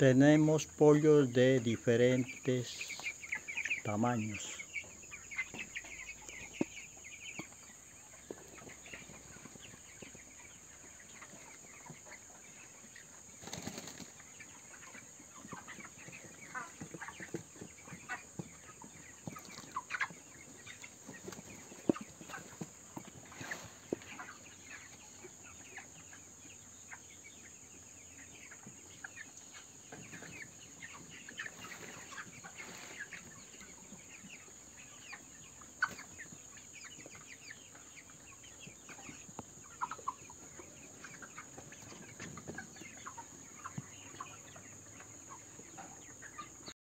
tenemos pollos de diferentes tamaños.